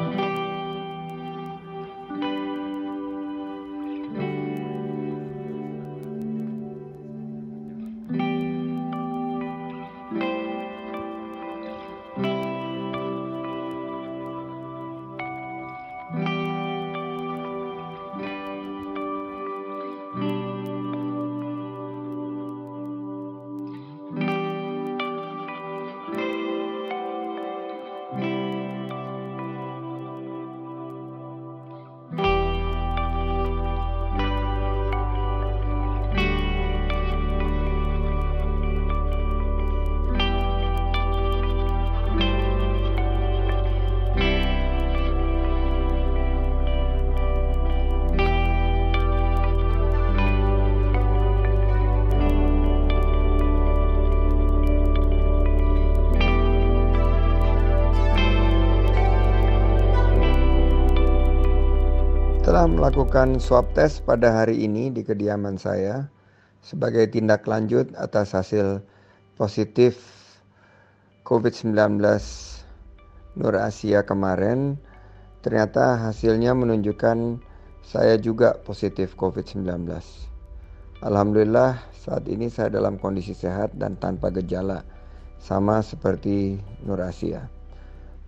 Bye. Telah melakukan swab test pada hari ini di kediaman saya sebagai tindak lanjut atas hasil positif COVID-19 Nur Asia kemarin. Ternyata hasilnya menunjukkan saya juga positif COVID-19. Alhamdulillah saat ini saya dalam kondisi sehat dan tanpa gejala sama seperti Nur Asia.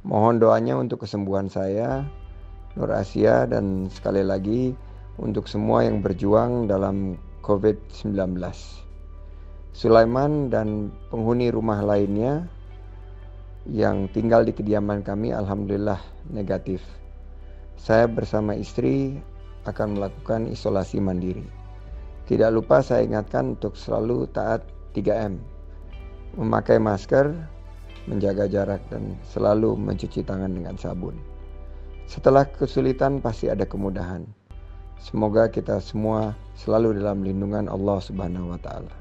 Mohon doanya untuk kesembuhan saya Nur Asia dan sekali lagi untuk semua yang berjuang dalam COVID-19. Sulaiman dan penghuni rumah lainnya yang tinggal di kediaman kami alhamdulillah negatif. Saya bersama istri akan melakukan isolasi mandiri. Tidak lupa saya ingatkan untuk selalu taat 3M. Memakai masker, menjaga jarak dan selalu mencuci tangan dengan sabun. Setelah kesulitan pasti ada kemudahan. Semoga kita semua selalu dalam lindungan Allah Subhanahu wa taala.